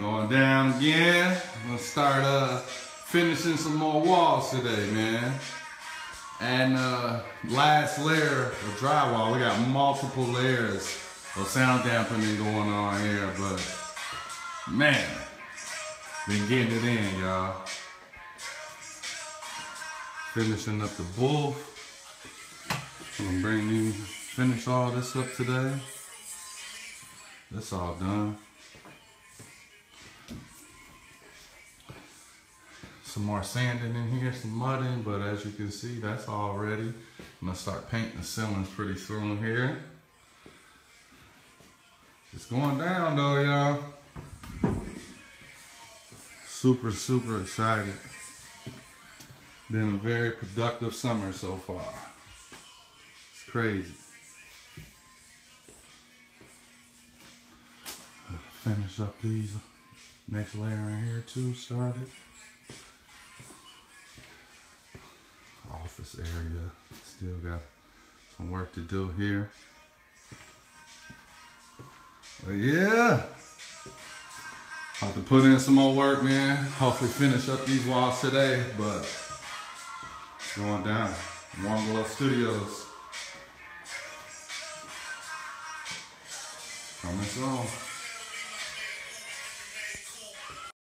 Going down again. I'm gonna start uh finishing some more walls today, man. And uh last layer of drywall. We got multiple layers of sound dampening going on here, but man, been getting it in, y'all. Finishing up the booth. I'm gonna bring you finish all this up today. That's all done. Some more sanding in here, some mudding, but as you can see, that's all ready. I'm gonna start painting the ceilings pretty soon here. It's going down though, y'all. Super, super excited. Been a very productive summer so far. It's crazy. Finish up these next layer in here too, started. Office area, still got some work to do here. But yeah, have to put in some more work, man. Hopefully finish up these walls today, but going down. Warm Glow Studios. Coming soon.